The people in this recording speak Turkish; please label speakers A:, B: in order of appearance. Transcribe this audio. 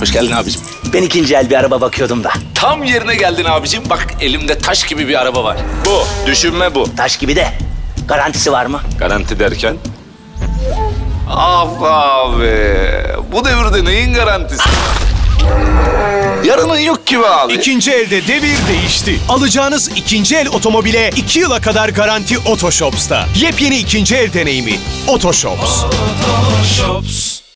A: Hoş geldin abicim.
B: Ben ikinci el bir araba bakıyordum da.
A: Tam yerine geldin abicim. Bak elimde taş gibi bir araba var. Bu. Düşünme bu.
B: Taş gibi de. Garantisi var mı?
A: Garanti derken? Af abi. Bu devirde neyin garantisi? Yarının yok ki be abi.
C: İkinci elde devir değişti. Alacağınız ikinci el otomobile iki yıla kadar garanti Otoshops'ta. Yepyeni ikinci el deneyimi Otoshops.
D: Shops.